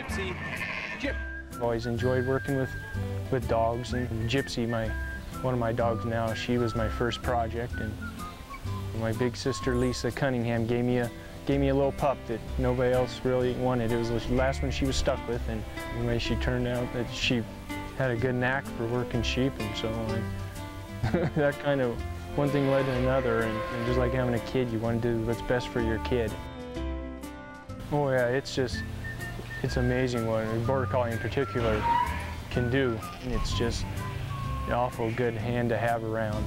Gypsy, Gyp. I've always enjoyed working with, with dogs and Gypsy, my, one of my dogs now, she was my first project and my big sister Lisa Cunningham gave me a gave me a little pup that nobody else really wanted. It was the last one she was stuck with and anyway she turned out that she had a good knack for working sheep and so I, that kind of one thing led to another and, and just like having a kid you want to do what's best for your kid. Oh yeah, it's just it's amazing what Border Collie in particular can do. It's just an awful good hand to have around.